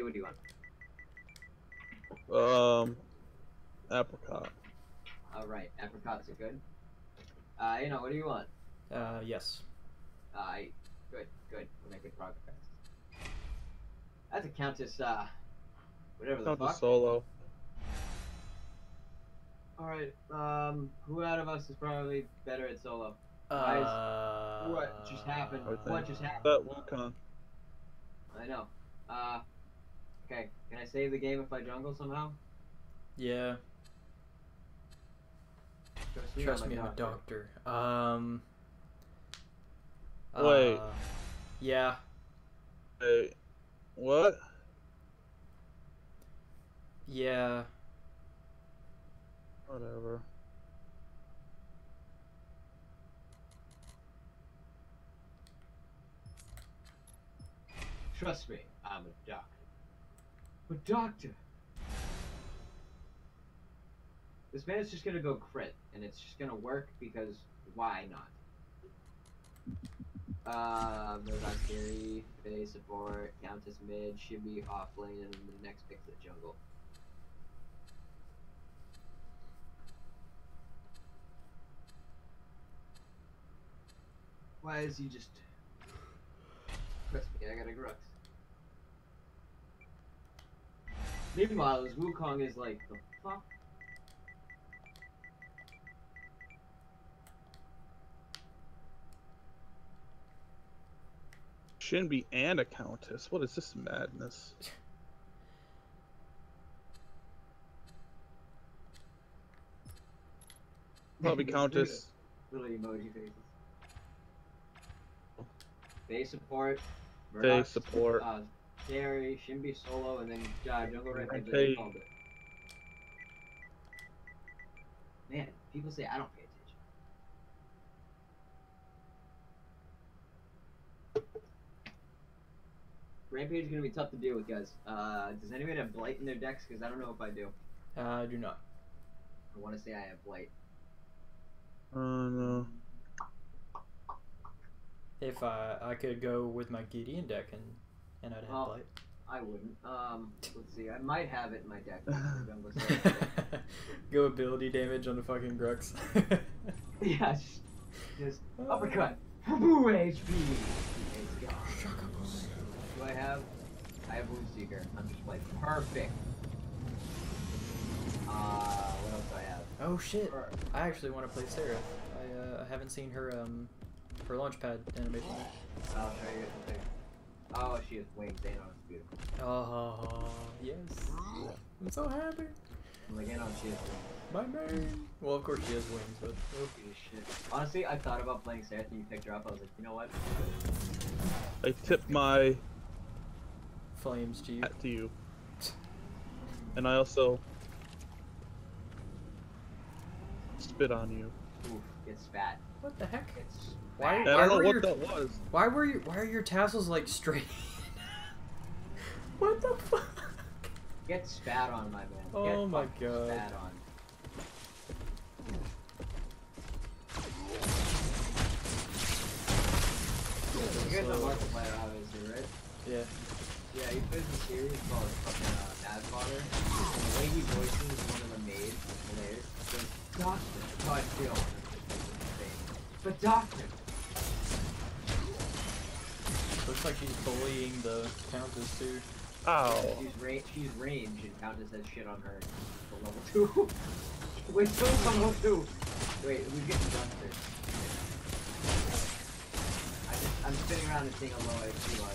cling goof. TK, what do you want? Um, apricot. All right, apricots are good. Uh, you know, what do you want? Uh, yes. Uh, good, good. We're making progress. That's a Countess, uh, whatever the Countess fuck. solo. Alright, um, who out of us is probably better at solo? Guys, Uh, what just happened? I think. What just happened? That Wukong. I know. Uh, okay, can I save the game if I jungle somehow? Yeah, Trust me, trust I'm me, a I'm a doctor. doctor. Um. Wait. uh, yeah. Hey, what? Yeah. Whatever. Trust me, I'm a doctor. But doctor! This man is just gonna go crit, and it's just gonna work because why not? Uh, Murdock Theory, Fey support, Countess mid, should be off lane, and the next pick's the jungle. Why is he just. Trust me, I got a Grux. Meanwhile, his Wukong is like, the fuck? Shinbi and a countess. What is this madness? Probably countess. Little emoji faces. Base support. Murdock, support. Uh, Carry, Shinbi solo, and then uh, Jungle Rampage. Rampage. they called it. Man, people say I don't pay attention. Rampage is gonna be tough to deal with, guys. Uh, does anybody have Blight in their decks? Because I don't know if I do. Uh, I do not. I want to say I have Blight. Oh no. If I I could go with my Gideon deck and and I'd have Oh. light. I wouldn't. Um, let's see. I might have it in my deck. Go ability damage on the fucking Grux. yeah, just, just uppercut. Boo HP. It's. Do I have? I have Wound Seeker. I'm just like perfect. Uh, what else do I have? oh shit! Or- I actually want to play Serath. I uh, haven't seen her um her launchpad animation. yet. Oh, she has wings. They know it's beautiful. Oh yes, I'm so happy. I'm like, you know, she has wings. My main. Well, of course she has wings, but oh, shit. Honestly, I thought about playing Serath and you picked her up. I was like, you know what? I tip my flames to you. hat to you. And I also spit on you. Oof, get spat. What the heck? It's Why- And spat. I don't know were what your- that was. Why were you? Why are your tassels like straight? what the fuck? Get spat on, my man. Oh my God. Spat on. You guys know So- Markiplier, obviously, right? Yeah. Yeah, he plays a series called fucking uh, Mad Father. The way he voices one of the maids is hilarious. He goes, Doctor. That's how I feel. But Doctor. Looks like she's bullying the countess too. Oh. Ow. She's, ra- she's range and Countess has shit on her for level 2. Wait, still level 2. Wait, who's getting Duster? I just, I'm spinning around and seeing a low HP while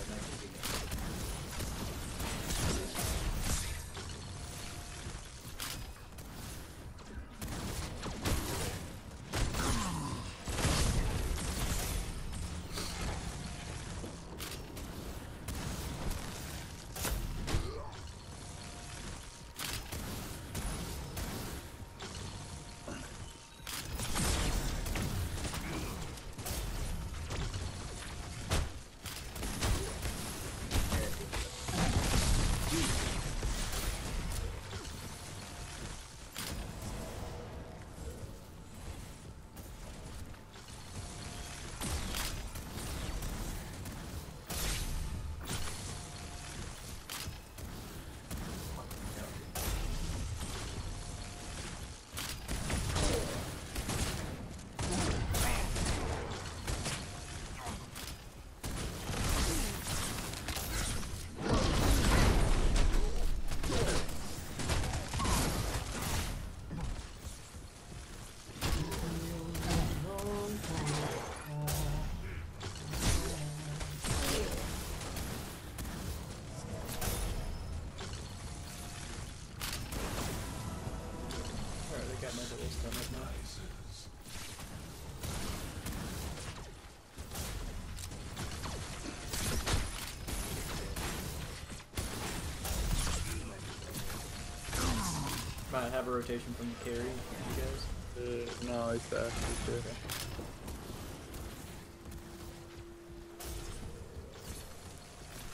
have a rotation from the carry, you guys. Uh, no, exactly. Sure. Okay.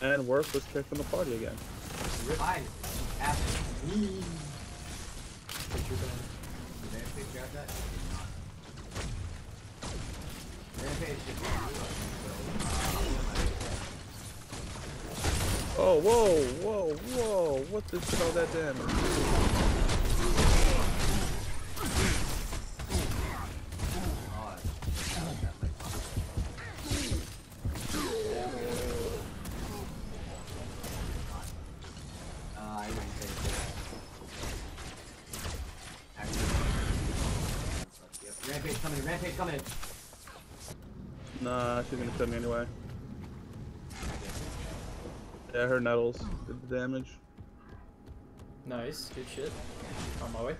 And Worth was kicked from the party again. Your. Did grab that? Oh, whoa, whoa, whoa! What shit all that damage? That like, I didn't say that. Actually, yep. Rampage coming, Rampage coming. Nah, she's gonna kill me anyway. Yeah, her nettles did the damage. Nice, good shit. On my way.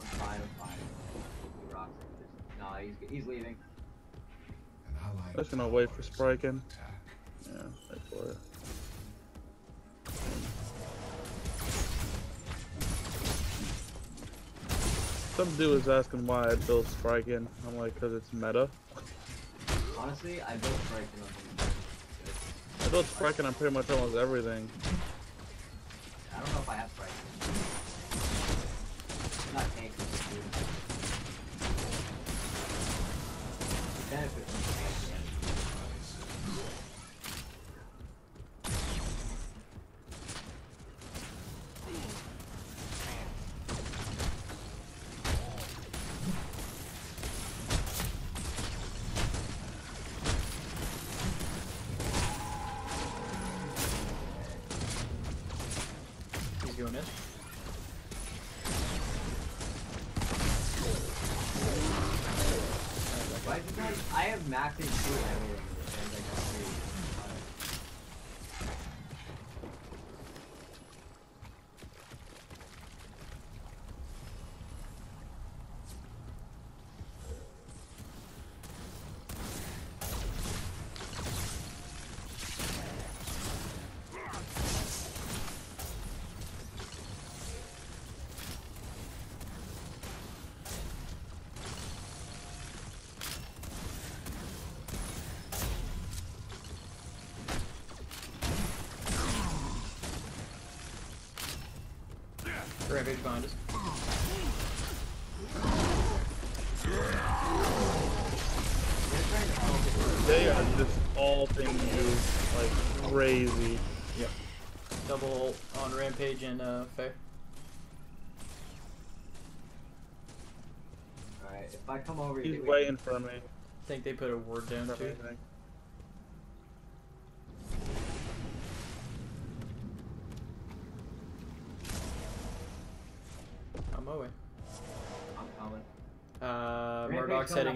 I'm fine, I'm fine. He rocks. Just, nah, he's, he's leaving. I'm just gonna wait for Spriken. Yeah, wait for it. Some dude was asking why I built Spriken. I'm like, cause it's meta. Honestly, I built Striking on. I built Spriken on pretty much almost everything. I don't know if I have Striking. Tank max HP and everything, and like a three. Rampage behind us. They are just all things you like crazy. Yep. Double ult on Rampage and uh, Fey. Alright, if I come over, you He's think waiting for me. I think they put a ward down For too.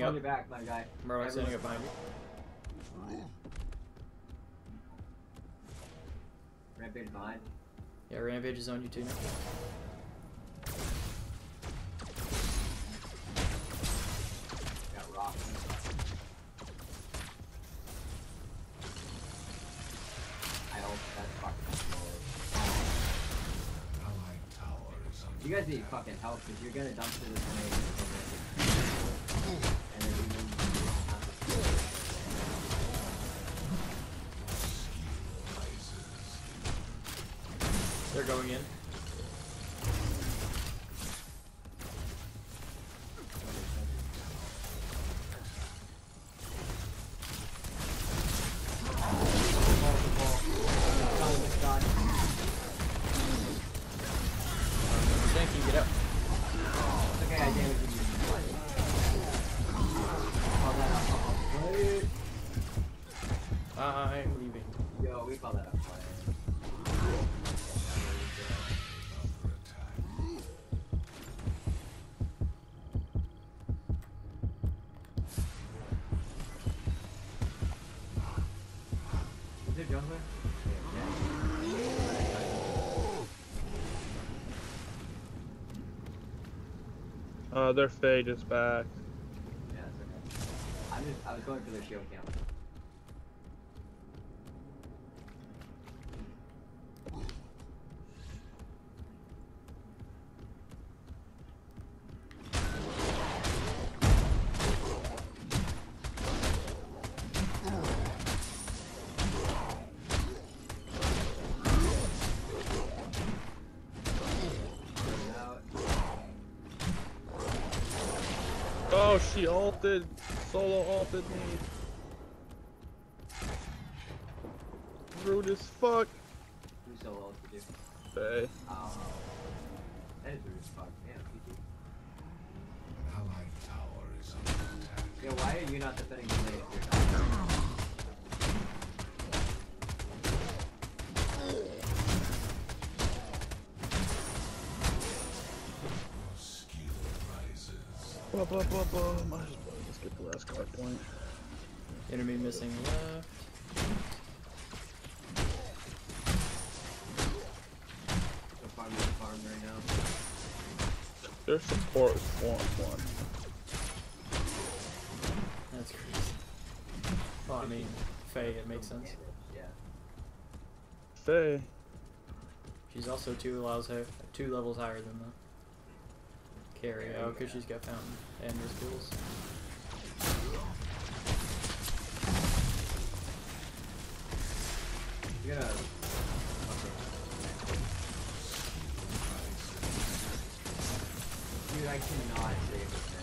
Murdock's coming heading on your back, my guy. Murdock's heading up behind you. Rampage behind. Yeah, Rampage is on you too now. Got rocked. I hope that's fucking low. You guys need fucking help because you're gonna dump to this grenade. They're Uh, their Fey just back. yeah, it's okay. I'm just, I was going for their shield camp. She ulted. Solo ulted me. Rude as fuck. Who's so low to do? Fey. Um, that is rude as fuck. Man, PT. Allied tower is under attack. Yeah, why are you not defending the lane rises. Ba, ba, ba, ba. Might as well just get the last card point. Enemy missing left. Go farm your farm right now. Their support is one one. That's crazy. Well, I mean, Fey, it makes sense. Yeah. Fey. She's also two levels higher, two levels higher than the carry. Oh, because she's got fountain and her skills. You gotta. Okay. Dude, I cannot save this man.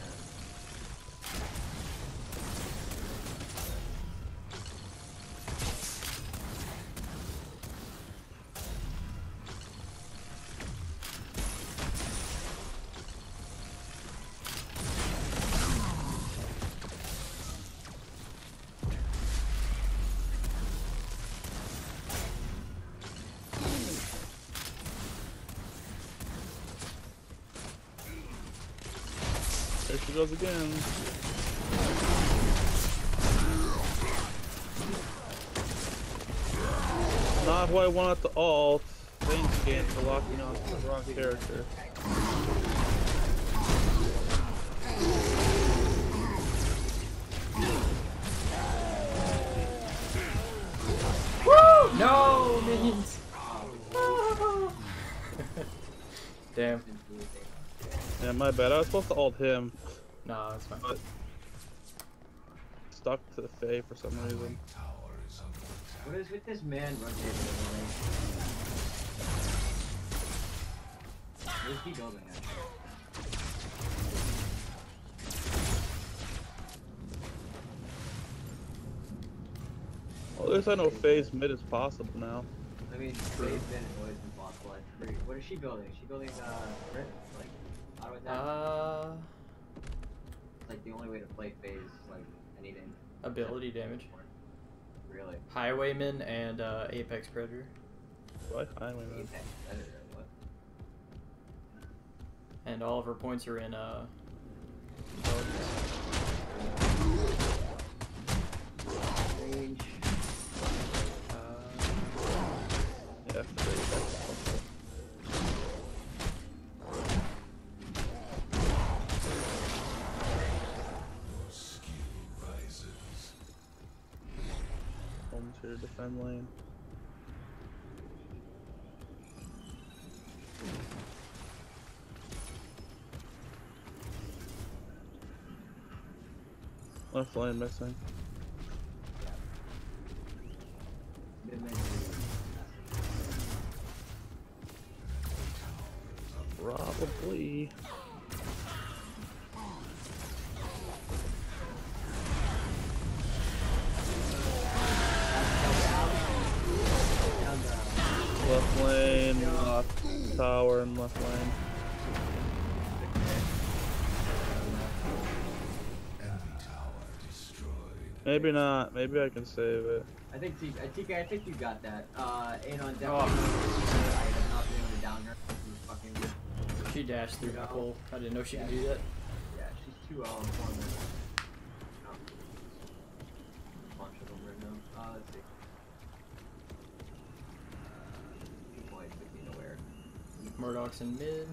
There she goes again. Not who I want at the alt. Thanks, Scan, for locking on the wrong character. No minions. Damn. Didn't do anything. Yeah, my bad. I was supposed to alt him, Nah, that's fine. but stuck to the Fey for some reason. Tower is. What is with this man rotating in the lane? Where's he building at? Well, at least I know Faye's mid is possible now. I mean, they've been always been possible. It's pretty. What is she building? Is she building uh, Brit? Like, auto attack? Uh, It's like the only way to play phase, like anything. ability damage. Really? Highwayman and uh, Apex Predator. What? I. Apex Predator, what? And all of her points are in uh. intelligence. Range. Defend lane. Left lane missing. Maybe not. Maybe I can save it. I think T- uh, TK, I think you got that. Uh, Anon definitely. Oh. I have not been able to down her. Fucking. she dashed through that hole. I didn't know she could do that. Yeah, she's too well informed. Oh. Bunch of them right now. Uh, let's see. Two points, but you know. Murdock's in mid.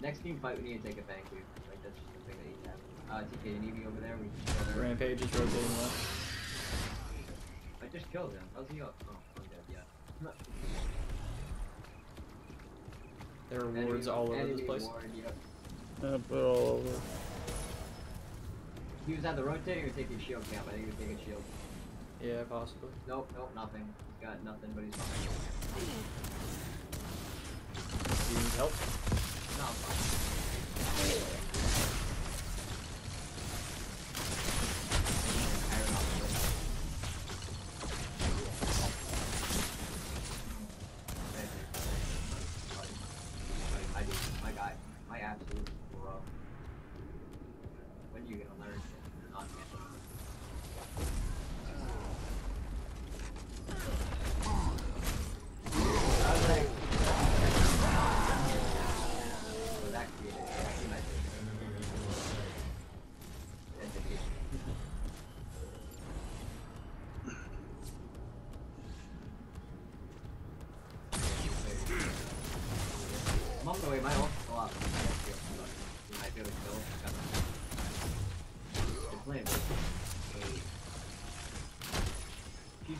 Next team fight, we need to take a bank loop. Uh, TK, you need me over there? We can go there. Rampage is rotating left. I just killed him. How's he up? Oh, I'm dead. Yeah. There are wards all over this place. ward, yep. Yeah, put all over. He was either rotating or taking shield camp. I think he was taking shield. Yeah, possibly. Nope, nope, nothing. He's got nothing, but he's fine. Do you need help? No,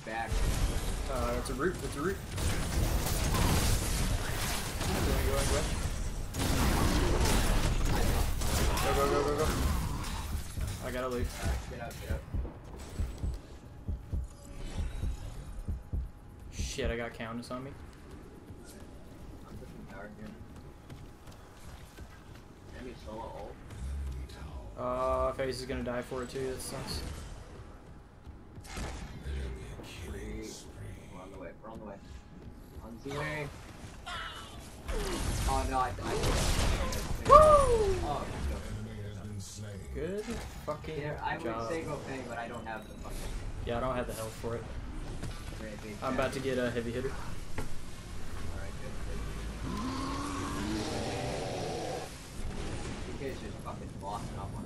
back. Uh, it's a root. It's a root. Go, go, go. Go, go. I gotta leave. Alright, get out, get out. Shit, I got Countess on me. I'm pushing tower here. Enemy solo ult. Uh, Phase is gonna die for it too. That sucks. We're on the way. On the way. On the way. Oh no, I. I Woo! Oh, let's go. Enemy has been slain. Good fucking Yeah, I would job. say go Fang, but I don't have the fucking Yeah, I don't have the health for it. great. I'm about to get a heavy hitter. Alright, good. good. You guys just fucking bossing up on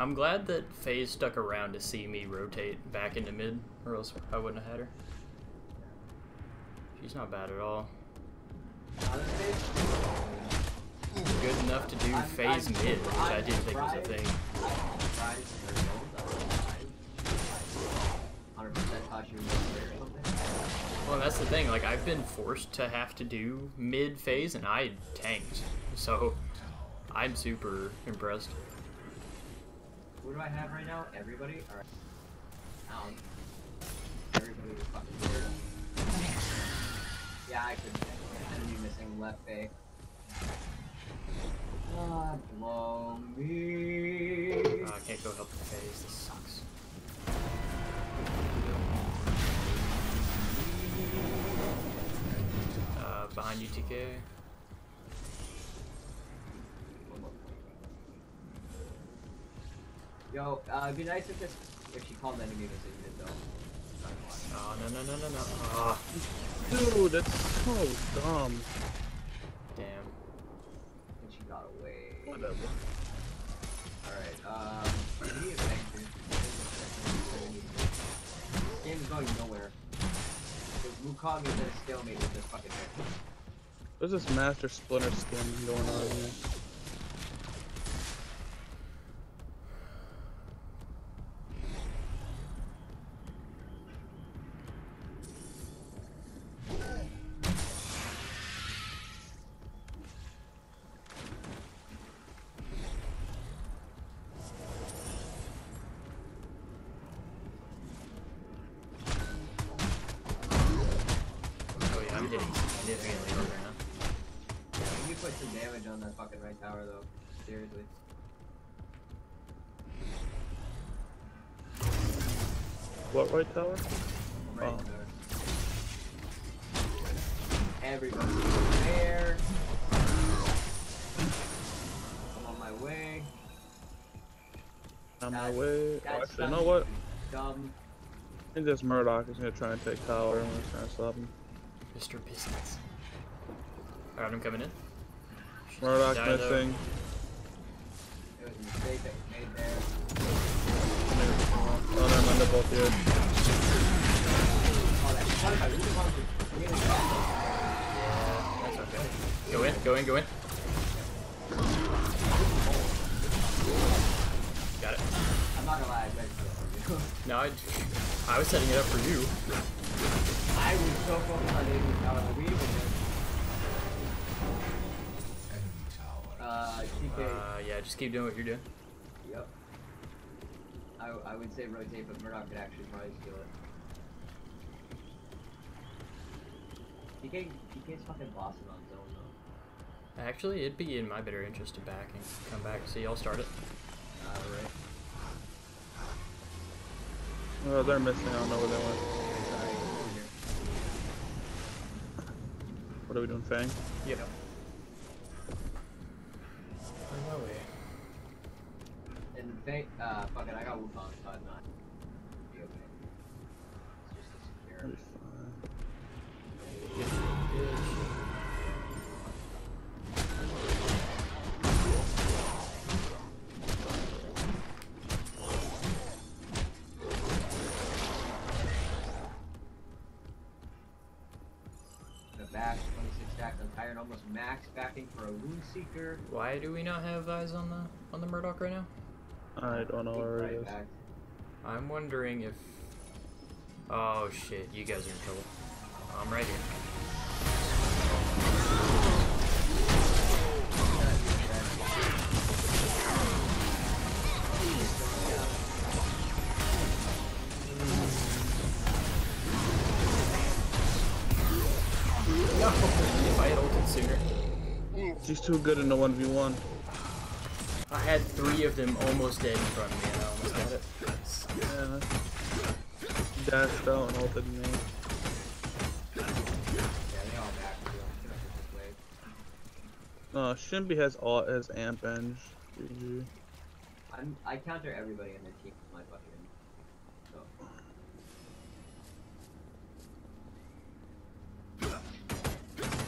I'm glad that Phase stuck around to see me rotate back into mid, or else I wouldn't have had her. She's not bad at all. Good enough to do Phase mid, which I didn't think was a thing. I'm surprised you're build. I was surprised. 100% thought you were gonna play or something. Well, that's the thing. Like, I've been forced to have to do mid phase, and I tanked. So, I'm super impressed. Who do I have right now? Everybody? Alright. Um, everybody was fucking weird. Yeah, I could. Enemy missing left A. Ah, blow me. Uh, I can't go help the phase. This sucks. Uh, behind you, TK. Yo, uh, it'd be nice if this, if she called enemy missing mid though. Oh, no, no, no, no, no. Ah, Dude, that's so dumb. damn. And she got away. Whatever. Alright, um, we need a vector. Game's going nowhere. Because Wukong is in a stalemate with this fucking thing. There's this Master Splinter skin going on here. What right tower? Right Oh. tower. Everybody's there. I'm on my way. On my way. Oh, actually, you know what? Dumb. I think this Murdock is gonna try and take tower and we're trying to stop him. Mr. Business. Alright, I'm coming in. She's Murdock gonna though. missing. It was a mistake that was made there. Oh, never mind, they're both here. Oh, that's fun. I really wanted to really bad. That's okay. Go in, go in, go in. Got it. I'm not gonna lie, I better kill you. No, I, I was setting it up for you. I was so focused on David Tower we even did. Enemy tower. Uh, TK. Uh, yeah, just keep doing what you're doing. yep. I, I would say rotate, but Murdock could actually probably steal it. DK, DK's fucking bossing on zone though. Actually, it'd be in my better interest to back and come back. See, I'll start it. Uh, right. Oh, they're missing. I don't know where they went. Sorry, over here. What are we doing, Fang? Yeah. On my way. And the thing, uh, fuck it, I got Wukong, so I'm not. Be okay. It's just a secure. Almost max backing for a Wound Seeker. Why do we not have eyes on the on the Murdock right now? I don't know where it is. I'm wondering if. Oh shit! You guys are in trouble. I'm right here. No! If I had ulted sooner. She's too good in the 1v1. I had three of them almost dead in front of me, and I almost got it. Yeah. Uh, dashed out and ulted me. Yeah, they all back. too. I'm gonna push this wave. Uh, Shinbi has all has amp eng. GG. I'm, I counter everybody in their team with my fucking. So.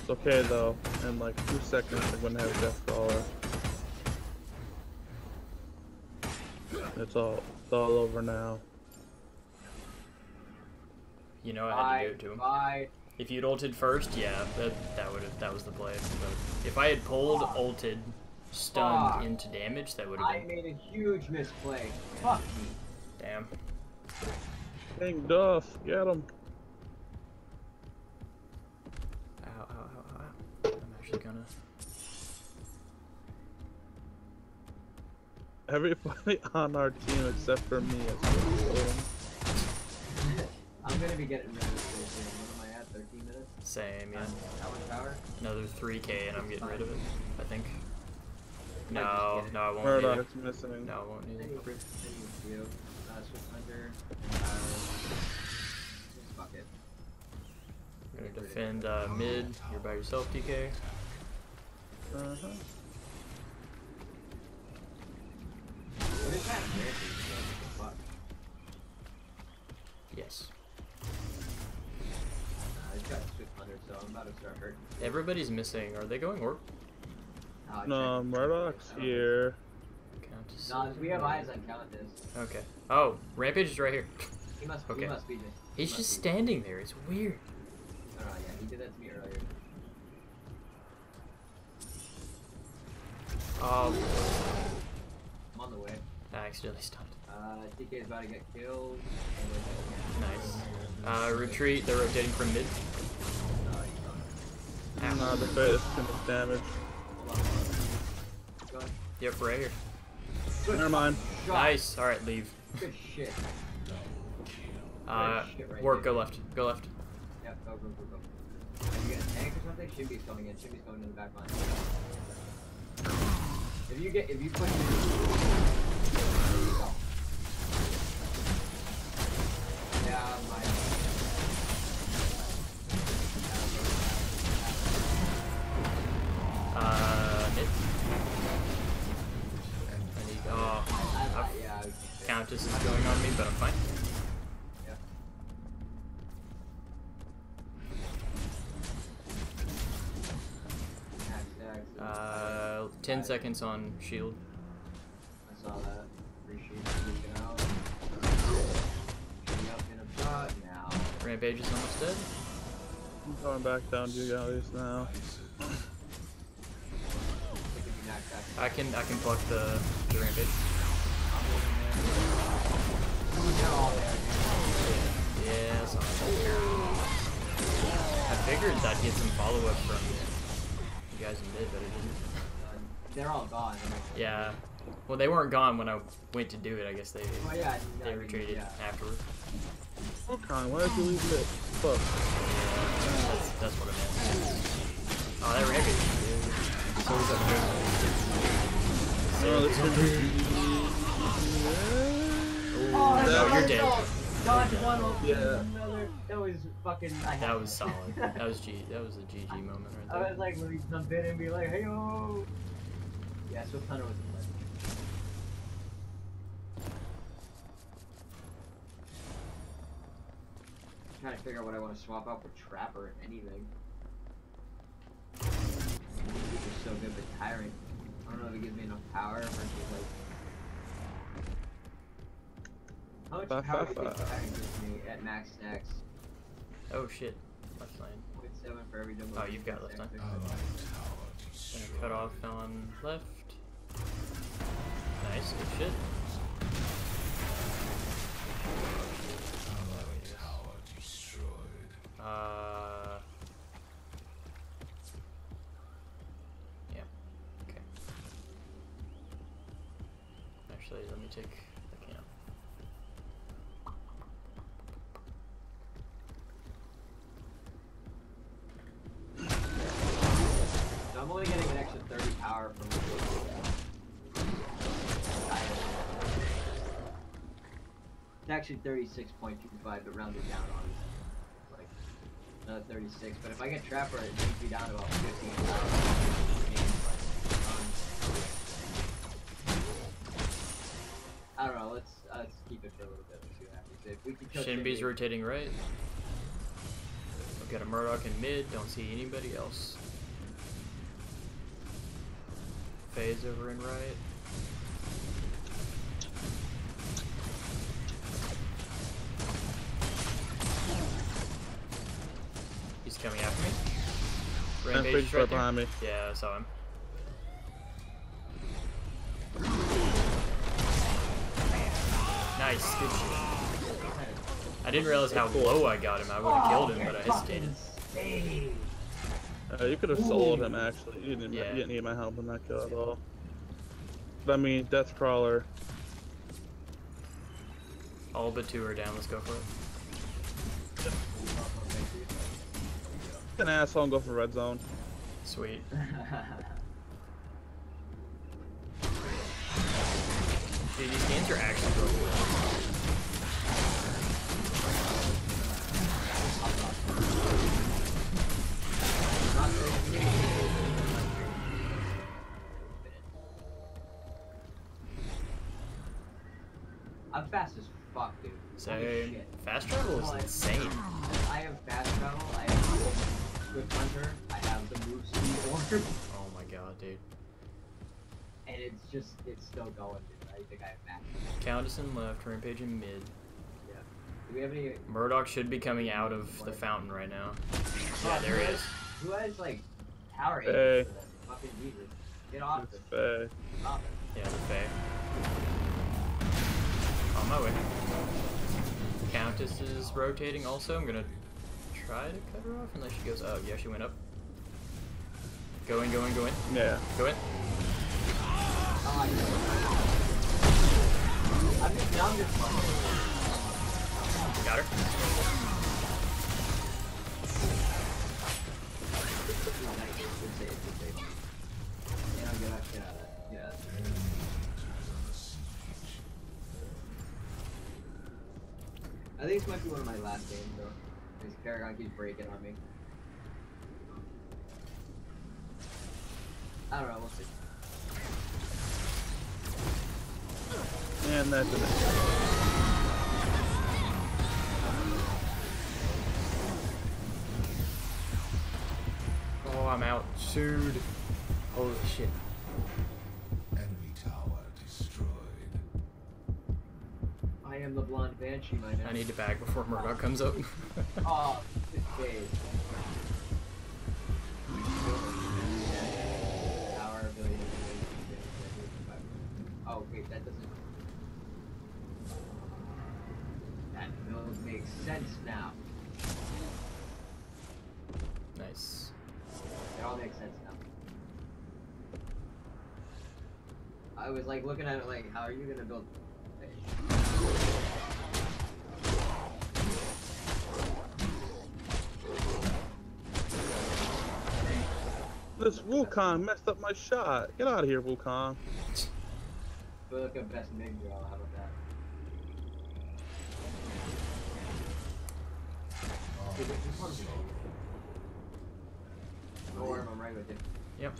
It's okay though. In like two seconds, they're gonna have Death Caller. It's all it's all over now. You know I had to do it to him. Bye. If you'd ulted first, yeah, that that would have that was the play. But if I had pulled, ulted, stunned Fuck. into damage, that would have been. I made a huge misplay. Fuck me. damn. King Duff, get him. Ow, ow, ow, ow. I'm actually gonna. Everybody on our team except for me is killed. I'm gonna be getting rid of this Same, yeah. How much power? Another 3k and I'm getting rid of it. I think. No, just get it. no, I won't need it. Murdock's missing. No, I won't need Any it. rip, any you. Swift Hunter. Just fuck it. I'm gonna defend uh, mid. You're by yourself, DK. Uh-huh. What is that? Rampage, though? What the fuck? Yes. Uh, it's got Swift Hunter, so I'm about to start hurting. Everybody's missing. Are they going orc? Oh, No, checked. Murdock's here. Countess. No, we have eyes on Countess. Okay. Oh, Rampage is right here. He must, Okay. he must be just. he He's must just be- standing there. It's weird. Oh, yeah, he did that to me earlier. Oh, I'm on the way. I accidentally stunned. Uh, DK is about to get killed. Nice. Uh, retreat. They're rotating from mid. Uh, he's on. Nah, the face too much damage. Hold on. Yep, right here. Good Never mind. shot. Nice. All right, leave. Good shit. Uh, shit right work. there. Go left. Go left. Yep, go, go, go, go. Are you gonna tank or something? Shinbi's coming in. Shinbi's coming in the back line. If you get, if you push 10 seconds on shield. I saw that. Appreciate you looking out. Shimmy up in a shot now. Rampage is almost dead. I'm going back down to you guys now. Look if you knock that. I can I can pluck the, the rampage. I'm holding there. They're all there, dude. Yeah, it's awesome. I figured that'd get some follow up from you guys in mid, but it didn't. They're all gone. Yeah, Well, they weren't gone when I went to do it. I guess they Oh yeah, I- I they mean, retreated Yeah. afterward. Okay, why did you leave this? Fuck. That's, that's what it meant. Oh, that rampage. dude. So is Oh, this that is- Oh, no, That- you're dead. Dodge one, open Yeah. another. That was fucking. I That was solid. That was G. That was a GG moment right there. I was like, let me jump in and be like, hey yo. Yeah, so Thunder was the best. trying to figure out what I want to swap out for Trapper, if anything. He's so good, but Tyrant. I don't know if it gives me enough power versus like. How much Ba, power ba, do you think. Tyrant gives me at max stacks? Oh shit. Left lane. 0.7 for every double. Oh, you've got left lane. Allied tower Gonna destroyed. cut off on left. Nice. Good shit. Uh. Yeah. Okay. Actually, let me take actually 36.25, but rounded down on is like another 36. But if I get Trapper, it brings me down about 15. Um, I don't know. Let's uh, let's keep it for a little bit. Let's see what happens. If we can kill Shinbi's Shinbi- rotating right. I've got a Murdock in mid. Don't see anybody else. Phase over in right. Rampage Rampage right right behind me. Yeah, I saw him. Nice, good shit. I didn't realize how low I got him. I would have killed him, but I hesitated. Hey. Uh, you could have soloed him actually. You didn't, Yeah. you didn't need my help in that kill at all. But I mean, Death Crawler. All but two are down. Let's go for it. An asshole and go for red zone. Sweet. Dude, these games are actually really good. I'm fast as fuck, dude. Holy Same. Fast travel is insane. I have fast travel, I have Swift Hunter, I have the move speed Oh my god, dude. and it's just, it's still going, dude. I think I have max. Countess in left, Rampage in mid. Yeah. Do we have any... Murdock should be coming out of the fountain right now. Yeah, there he is. Who has, like, power Hey. for this? Fucking Jesus. Get off It's this. Fey. Stop it. Yeah, the Fey. On my way. Countess is rotating also. I'm gonna try to cut her off unless she goes. Oh, yeah, she went up. Go in, go in, go in. Yeah. Go in. Oh, I. I'm just, now I'm just. Got her. Nice. Good save, good save. Yeah, I'll get out, get out of that. Get out of that. I think this might be one of my last games though. Because Paragon keeps breaking on me. I don't we'll see. And that's it. Oh, I'm out. Sued. Holy shit. Enemy tower destroyed. I am the blonde banshee, my man. I need to bag before Murdock comes up. Oh, this phase. Makes sense now. nice. It all makes sense now. I was like looking at it like, how are you gonna build? a This Wukong messed up my shot. Get out of here, Wukong. Feel like a best mid draw. How about that? Dude, this is fun. I'm right with you. Yep.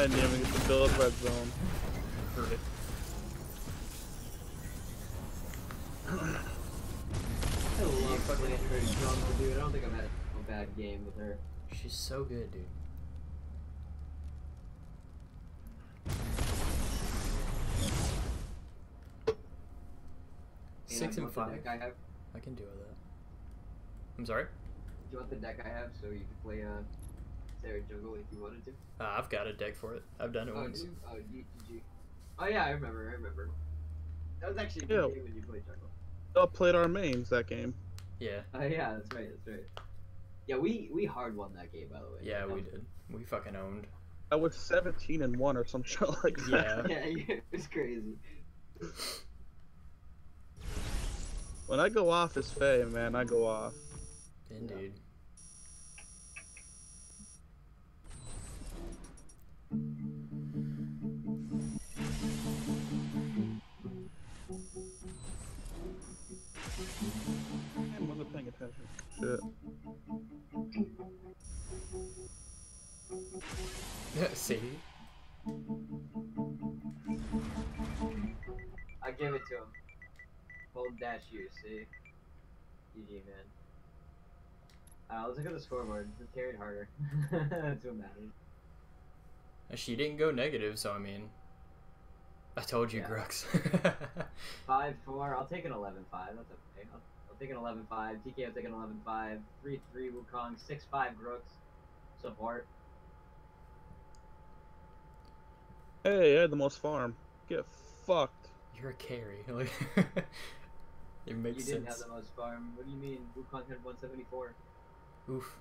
I didn't even get to build red zone. Heard. I love fucking Andrew Johnson, dude. I don't think I've had a bad game with her. She's so good, dude. Six and, and five. I, have? I can deal with that. I'm sorry. Do you want the deck I have so you can play uh, Serath Jungle if you wanted to? Uh, I've got a deck for it. I've done it Oh, once. do you? Oh, you, did you? Oh yeah, I remember. I remember. That was actually a good Yeah. game when you played Jungle. Y'all played our mains that game. Yeah, Oh yeah, that's right. That's right. Yeah, we we hard won that game by the way. yeah, we was- did. We fucking owned. I was 17 and 1 or some shit like that. Yeah. Yeah, yeah, it was crazy. When I go off as Fey, man, I go off. Indeed. See? I give it to him. Hold dash U, see? GG, man. Uh, let's look at the scoreboard. Who carried harder? That's what matters. She didn't go negative, so I mean. I told you, Yeah. Grux. 5 4. I'll take an 11 5. That's okay. I'll, I'll 11 5. TK, I'll take an 11 5. 3 3 Wukong. 6 5 Grux. Support. Hey, I had the most farm. Get fucked. You're a carry. Like, it makes you didn't have the most farm. What do you mean? Wukong had 174. Oof.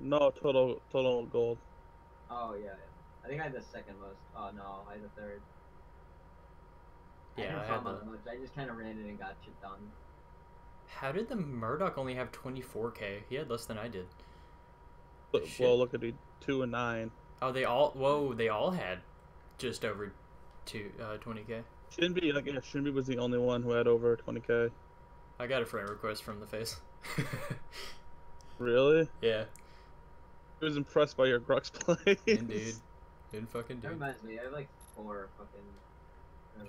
No, total total gold. Oh, yeah, yeah. I think I had the second most. Oh, no. I had the third. Yeah, didn't I had farm the. on that much. I just kind of ran it and got shit done. How did the Murdock only have 24k? He had less than I did. But, well, look at the 2 and 9. Oh, they all. Whoa, they all had just over two, uh, 20k. Shinbi, like, yeah, Shinbi was the only one who had over 20k. I got a friend request from the face. Really? yeah, I was impressed by your Grux play. indeed. Didn't fucking That do. reminds me, I have like four fucking.